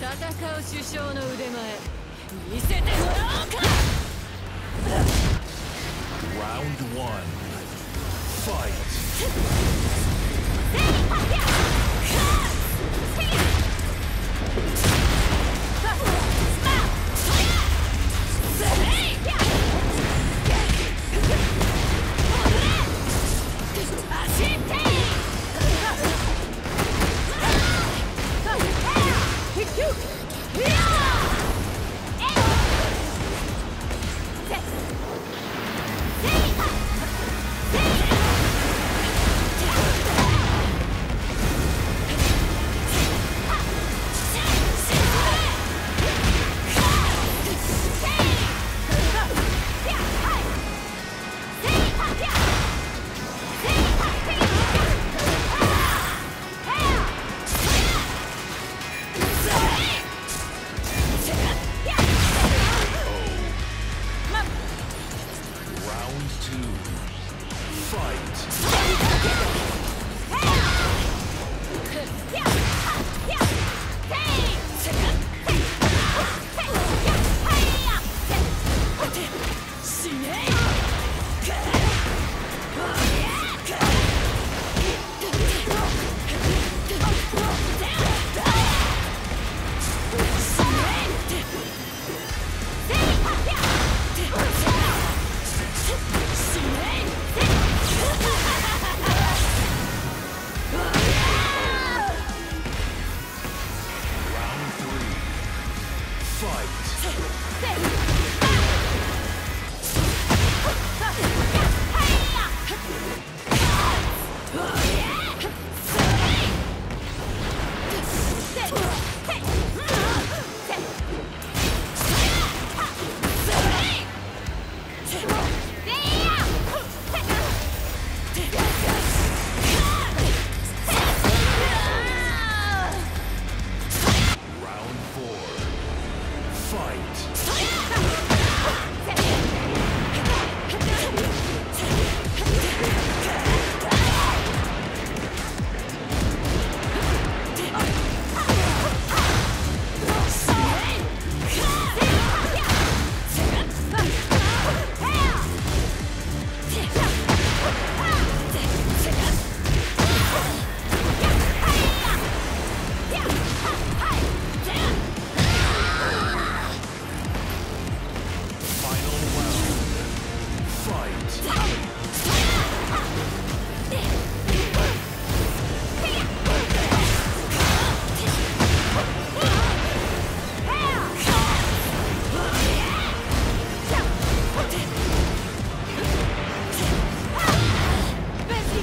戦う首相の腕前見せてもらおうか Round one. Fight.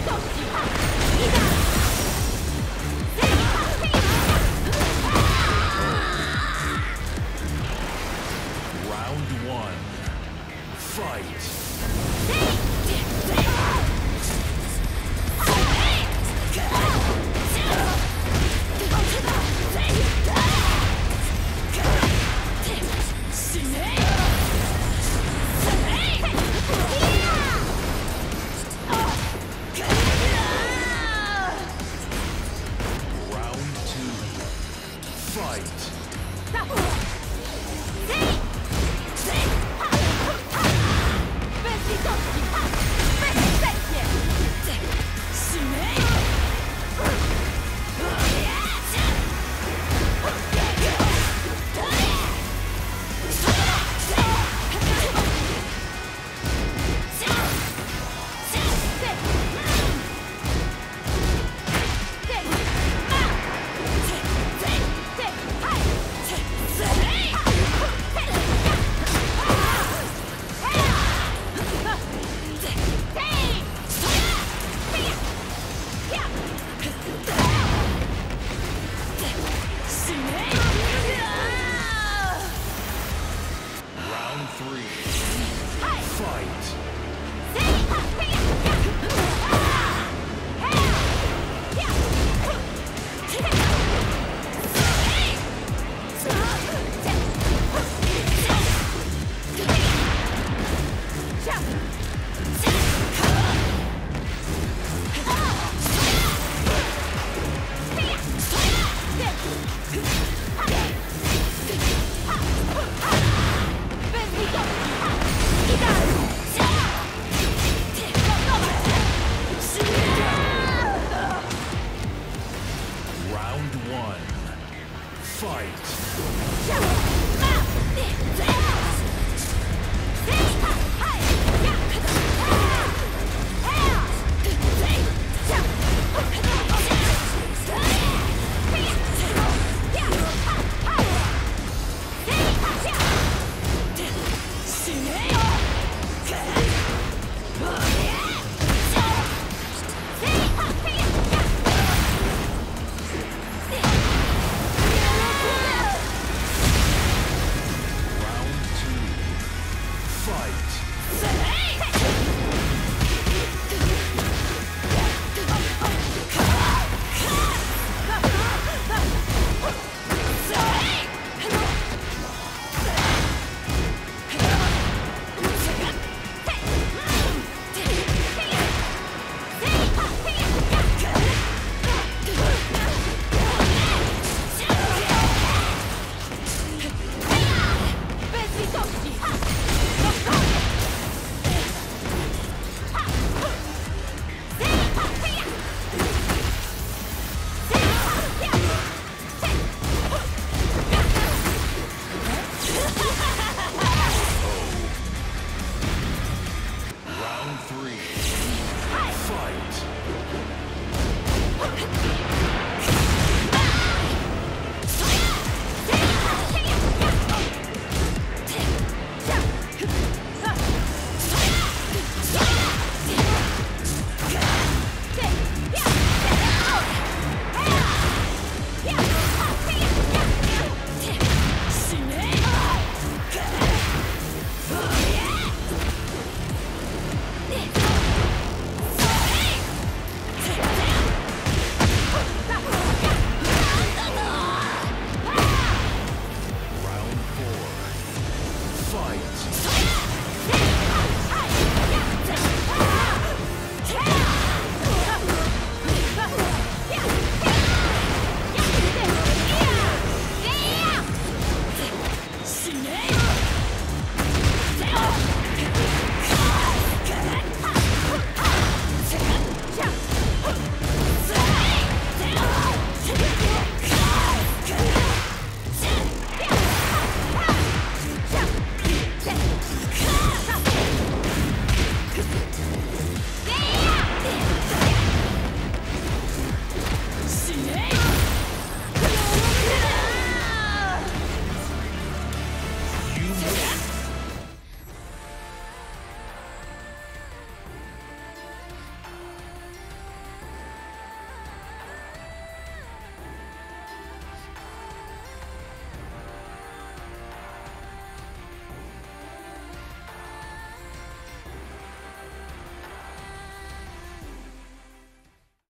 倒是挺怕你打 Fight. しね three.